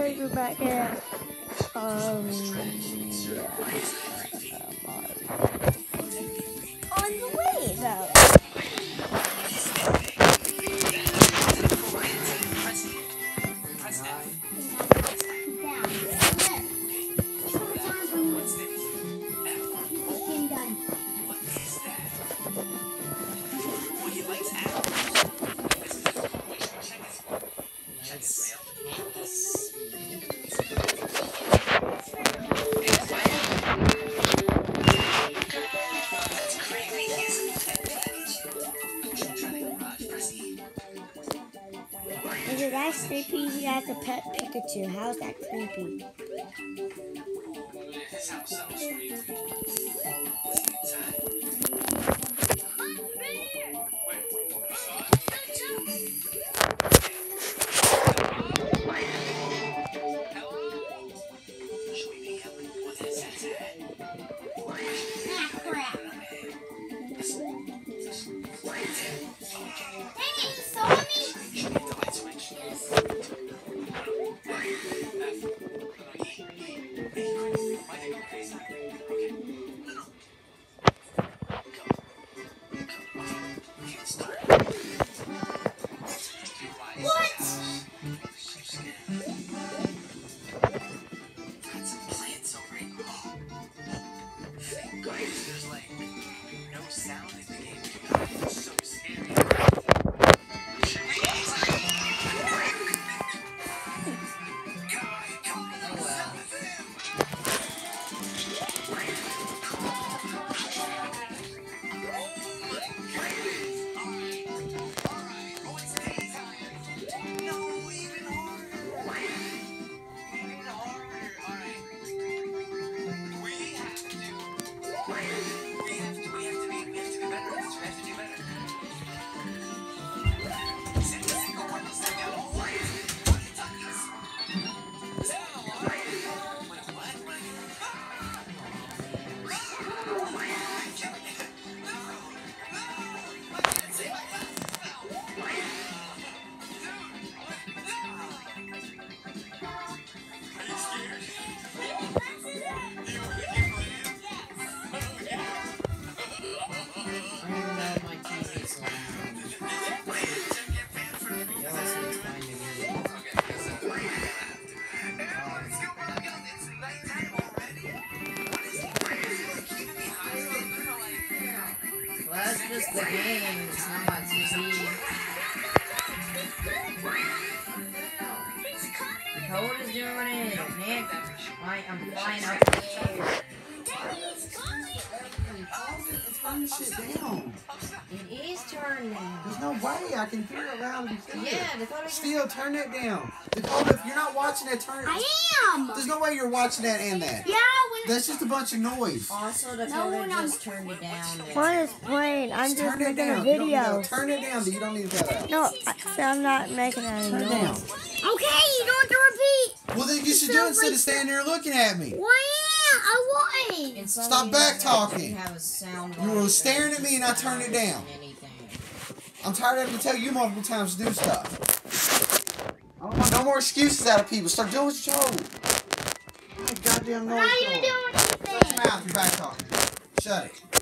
are back here. Um, yeah. On creepy? You got the pet Pikachu. How's that creepy? The game. It's not my TV. The code is doing it. Man, I, I'm flying up the air. Turn the shit down. It is turning. There's no way I can hear it loud and clear. Yeah, the code is Still, turn that down. Dakota, if you're not watching that, turn it. I am! There's no way you're watching that and that. Yeah, when That's just a bunch of noise. Oh, also, the No, code no. just turned it down. One is playing. I'm just Turn it making a down. You don't need video. Turn it down. You don't need that out. No, I- so I'm not making any Turn it down. Okay, you don't have to repeat. Well, then you should do it instead of standing there looking at me. Why yeah, I wasn't. In some Stop back talking. Have You were staring at me and I turned it down. Anything. I'm tired of having to tell you multiple times to do stuff. I don't want no more excuses out of people. Start doing what you're told. My goddamn noise. not even going. doing Shut your mouth. You're back talking. Shut it.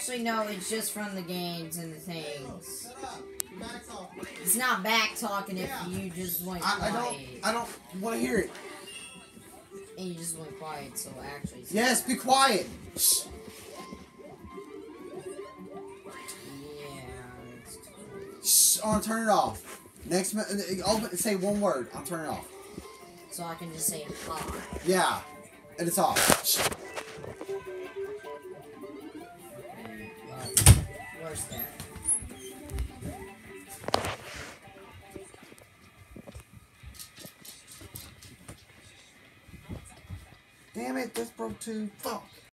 Actually, no, it's just from the games and the things. Shut up. You're back. It's not back talking if you just went I, I quiet. don't. I don't want to hear it. And you just went quiet, so actually. Yes, be quiet. Shh. Yeah. it's- Shh. I want to turn it off. Next, uh, open. Say one word. I'll turn it off. So I can just say hi. Yeah, and it's off. Shh. Damn it, this broke too. Fuck.